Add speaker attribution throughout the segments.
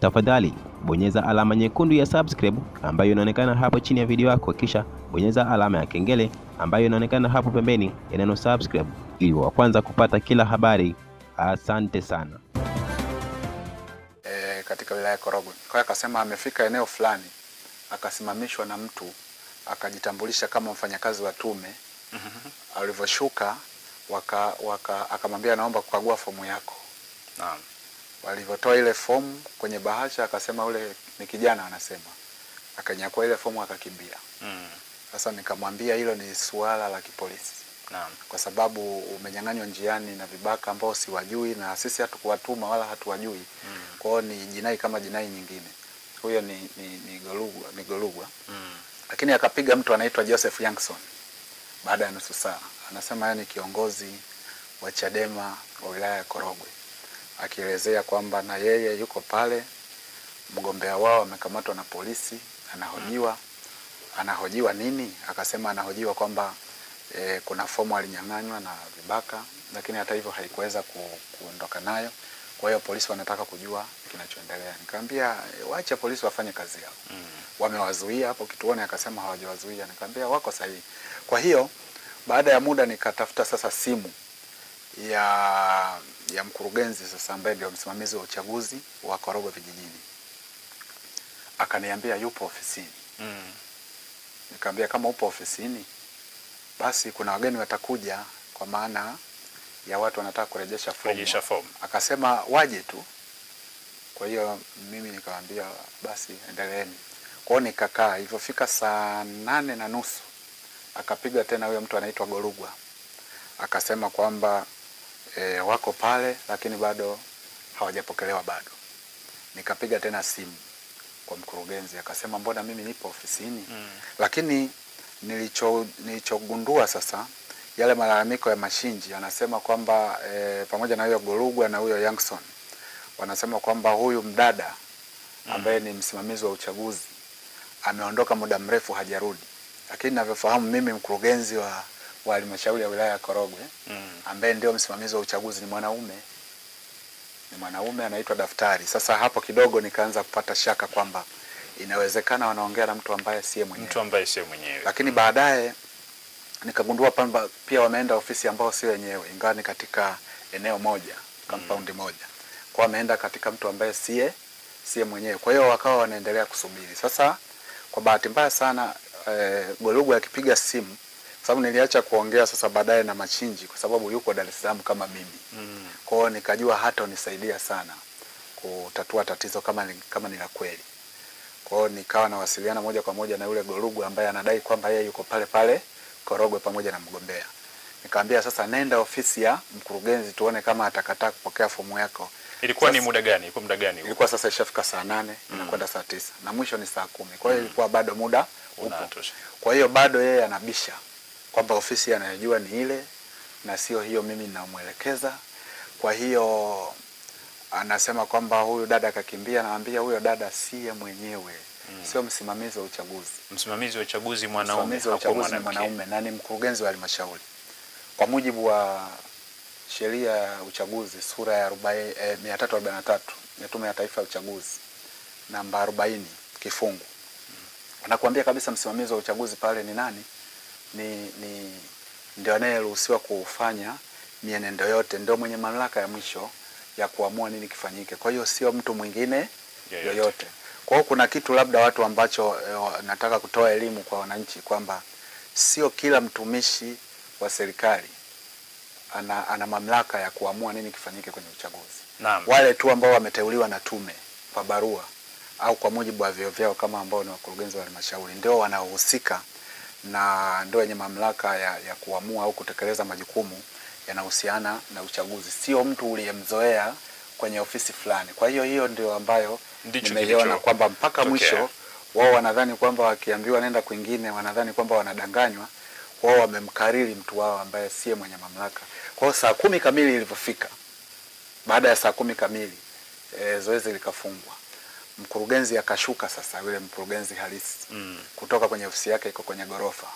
Speaker 1: tafadhali bonyeza alama nyekundu ya subscribe ambayo inaonekana hapo chini ya video yako, kisha bonyeza alama ya kengele ambayo inaonekana hapo pembeni ya neno subscribe, ili wa kwanza kupata kila habari. Asante sana.
Speaker 2: e, katika wilaya ya Korogwe. Kwa akasema amefika eneo fulani, akasimamishwa na mtu akajitambulisha kama mfanyakazi wa tume. Alivyoshuka waka, waka, akamwambia naomba kukagua fomu yako.
Speaker 3: Naam.
Speaker 2: Walivyotoa ile fomu kwenye bahasha, akasema ule ni kijana anasema, akanyakua ile fomu akakimbia.
Speaker 3: Mm.
Speaker 2: Sasa nikamwambia hilo ni suala la kipolisi
Speaker 3: Naam.
Speaker 2: kwa sababu umenyang'anywa njiani na vibaka ambao siwajui na sisi hatukuwatuma wala hatuwajui.
Speaker 3: Mm.
Speaker 2: Kwa hiyo ni jinai kama jinai nyingine. Huyo ni, ni, ni Golugwa, ni Golugwa.
Speaker 3: Mm.
Speaker 2: Lakini akapiga mtu anaitwa Joseph Youngson baada ya nusu saa, anasema yeye ni kiongozi wa Chadema wa wilaya ya Korogwe, akielezea kwamba na yeye yuko pale, mgombea wao amekamatwa na polisi, anahojiwa. Anahojiwa nini? Akasema anahojiwa kwamba e, kuna fomu alinyang'anywa na vibaka, lakini hata hivyo haikuweza ku, kuondoka nayo. Kwa hiyo polisi wanataka kujua kinachoendelea. Nikamwambia e, waache polisi wafanye kazi yao
Speaker 3: Mm.
Speaker 2: wamewazuia hapo kituoni, akasema hawajawazuia. Nikamwambia wako sahihi. Kwa hiyo baada ya muda nikatafuta sasa simu ya ya mkurugenzi sasa ambaye ndio msimamizi wa uchaguzi wa Korogwe vijijini, akaniambia yupo ofisini.
Speaker 3: Mm.
Speaker 2: Nikamwambia kama upo ofisini, basi kuna wageni watakuja, kwa maana ya watu wanataka kurejesha fomu. Akasema waje tu. Kwa hiyo mimi nikamwambia basi endeleeni. Kwa hiyo nikakaa, ilivyofika saa nane na nusu akapiga tena huyo mtu anaitwa Gorugwa akasema kwamba e, wako pale lakini bado hawajapokelewa bado. Nikapiga tena simu kwa mkurugenzi, akasema mbona mimi nipo ofisini
Speaker 3: Mm.
Speaker 2: lakini nilicho nilichogundua sasa yale malalamiko ya Mashinji anasema kwamba e, pamoja na huyo Golugwa na huyo Youngson wanasema kwamba huyu mdada ambaye ni msimamizi wa uchaguzi ameondoka muda mrefu hajarudi, lakini ninavyofahamu mimi mkurugenzi wa wa halmashauri ya wilaya ya Korogwe
Speaker 3: Mm.
Speaker 2: ambaye ndio msimamizi wa uchaguzi ni mwanaume, ni mwanaume anaitwa Daftari. Sasa hapo kidogo nikaanza kupata shaka kwamba inawezekana wanaongea na mtu ambaye siye mwenyewe
Speaker 3: Mtu ambaye siye mwenyewe.
Speaker 2: lakini mm. baadaye nikagundua kwamba pia wameenda ofisi ambao sio wenyewe, ingawa ni katika eneo moja compound mm. moja, kwa wameenda katika mtu ambaye siye siye mwenyewe. Kwa hiyo wakawa wanaendelea kusubiri. Sasa kwa bahati mbaya sana eh, Golugwa akipiga simu, sababu niliacha kuongea sasa baadaye na Machinji kwa sababu yuko Dar es Salaam kama mimi.
Speaker 3: Mm.
Speaker 2: Kwa hiyo nikajua hata unisaidia sana kutatua tatizo kama ni, kama ni la kweli. Kwa hiyo nikawa nawasiliana moja kwa moja na yule Gorugu ambaye anadai kwamba yeye yuko pale pale Korogwe pamoja na mgombea. Nikamwambia sasa, nenda ofisi ya mkurugenzi tuone kama atakataa kupokea fomu yako.
Speaker 3: Ilikuwa
Speaker 2: sasa, ni
Speaker 3: muda gani? Ilikuwa muda gani?
Speaker 2: Ilikuwa sasa ishafika saa nane mm. inakwenda saa tisa na mwisho ni saa kumi. Kwa hiyo mm. ilikuwa bado muda upo. Kwa hiyo bado yeye anabisha kwamba ofisi anayojua ni ile na sio hiyo mimi namwelekeza. Kwa hiyo anasema kwamba huyu dada akakimbia, naambia huyo dada siye mwenyewe sio msimamizi wa uchaguzi.
Speaker 3: Msimamizi wa uchaguzi mwanaume,
Speaker 2: ni mwanaume na ni mkurugenzi wa halmashauri kwa mujibu wa sheria ya uchaguzi sura ya arobaini eh, ya Tume ya Taifa ya Uchaguzi namba arobaini kifungu anakuambia kabisa msimamizi wa uchaguzi pale ni nani? Ni, ni ndio anayeruhusiwa kufanya mienendo yote, ndio mwenye mamlaka ya mwisho ya kuamua nini kifanyike. Kwa hiyo sio mtu mwingine
Speaker 3: Yoyote.
Speaker 2: yoyote. Kwa hiyo kuna kitu labda watu ambacho eh, nataka kutoa elimu kwa wananchi kwamba sio kila mtumishi wa serikali ana, ana mamlaka ya kuamua nini kifanyike kwenye uchaguzi.
Speaker 3: Naam.
Speaker 2: Wale tu ambao wameteuliwa na tume kwa barua au kwa mujibu wa vyeo vyao kama ambao ni wakurugenzi wa halmashauri ndio wanaohusika na ndio wenye mamlaka ya, ya kuamua au kutekeleza majukumu yanahusiana na uchaguzi, sio mtu uliyemzoea kwenye ofisi fulani. Kwa hiyo hiyo ndio ambayo nimeiona kwamba mpaka
Speaker 3: okay,
Speaker 2: mwisho wao wanadhani kwamba wakiambiwa nenda kwingine, wanadhani kwamba wanadanganywa. Wao wamemkariri mtu wao ambaye siye mwenye mamlaka. Kwa hiyo saa kumi kamili ilivyofika, baada ya saa kumi kamili e, zoezi likafungwa. Mkurugenzi akashuka sasa, yule mkurugenzi halisi
Speaker 3: Mm.
Speaker 2: kutoka kwenye ofisi yake iko kwenye ghorofa,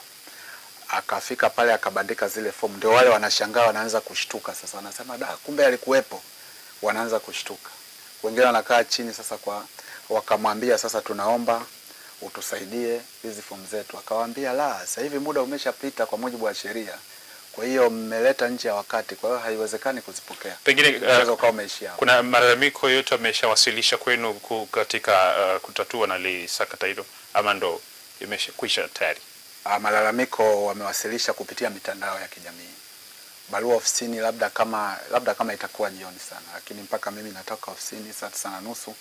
Speaker 2: akafika pale akabandika zile fomu. Ndio wale wanashangaa, wanaanza kushtuka sasa, wanasema da, kumbe alikuwepo. Wanaanza kushtuka, wengine wanakaa chini sasa, kwa wakamwambia sasa, tunaomba utusaidie hizi fomu zetu. Akawaambia la, sasa hivi muda umeshapita kwa mujibu wa sheria, kwa hiyo mmeleta nje ya wakati, kwa hiyo haiwezekani kuzipokea.
Speaker 3: Pengine uh, kuna malalamiko yote ameshawasilisha kwenu katika uh, kutatua na lisakata hilo ama ndo imeshakwisha tayari?
Speaker 2: Uh, malalamiko wamewasilisha kupitia mitandao ya kijamii, barua ofisini, labda kama labda kama itakuwa jioni sana, lakini mpaka mimi natoka ofisini saa tisa na nusu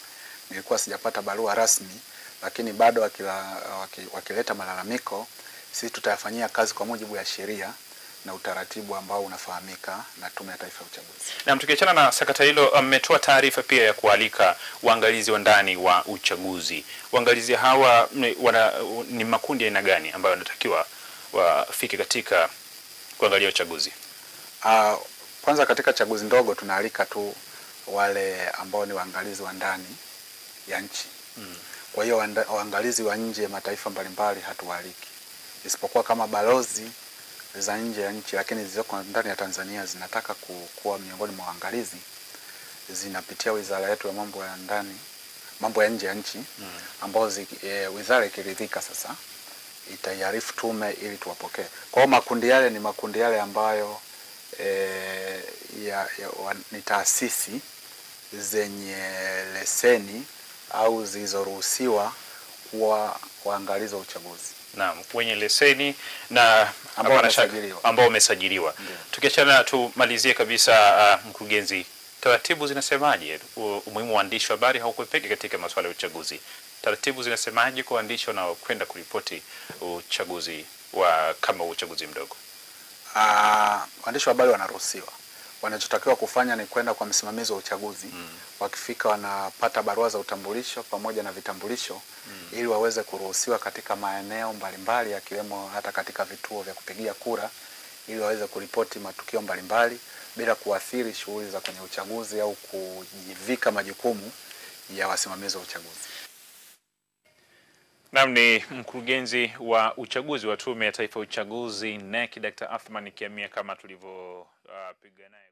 Speaker 2: nilikuwa sijapata barua rasmi, lakini bado wakila, waki, wakileta malalamiko, sisi tutayafanyia kazi kwa mujibu ya sheria na utaratibu ambao unafahamika na Tume ya Taifa ya Uchaguzi.
Speaker 3: Na tukiachana na sakata hilo, mmetoa taarifa pia ya kualika waangalizi wa ndani wa uchaguzi. Waangalizi hawa ni, wana, ni makundi aina gani ambayo wanatakiwa wafike katika kuangalia uchaguzi?
Speaker 2: Uh, kwanza katika chaguzi ndogo tunaalika tu wale ambao ni waangalizi wa ndani ya nchi
Speaker 3: Mm.
Speaker 2: Kwa hiyo waangalizi wa nje mataifa mbalimbali hatuwaaliki, isipokuwa kama balozi za nje ya nchi, lakini zilizoko ndani ya Tanzania zinataka ku- kuwa miongoni mwa waangalizi, zinapitia wizara yetu ya mambo ya ndani, mambo ya nje ya nchi
Speaker 3: Mm.
Speaker 2: ambao e, wizara ikiridhika sasa itaiarifu tume ili tuwapokee. Kwa hiyo makundi yale ni makundi yale ambayo e, ya, ya, wa, ni taasisi zenye leseni au zilizoruhusiwa kuwa waangalizi wa uchaguzi.
Speaker 3: Naam, wenye leseni na
Speaker 2: Ambao wamesajiliwa.
Speaker 3: Tukiachana, tumalizie kabisa, uh, mkurugenzi, taratibu zinasemaje? Umuhimu wa waandishi wa habari haukwepeki katika masuala ya uchaguzi. Taratibu zinasemaje kwa waandishi wanaokwenda kuripoti uchaguzi wa kama uchaguzi mdogo?
Speaker 2: Ah, waandishi wa habari wanaruhusiwa. Wanachotakiwa kufanya ni kwenda kwa msimamizi wa uchaguzi
Speaker 3: Mm.
Speaker 2: wakifika wanapata barua za utambulisho pamoja na vitambulisho mm. ili waweze kuruhusiwa katika maeneo mbalimbali yakiwemo hata katika vituo vya kupigia kura ili waweze kuripoti matukio mbalimbali bila kuathiri shughuli za kwenye uchaguzi au kujivika majukumu ya wasimamizi wa uchaguzi.
Speaker 3: Naam, ni mkurugenzi wa uchaguzi wa Tume ya Taifa ya Uchaguzi NEC Dr. Athman Kiamia kama tulivyopiga uh, naye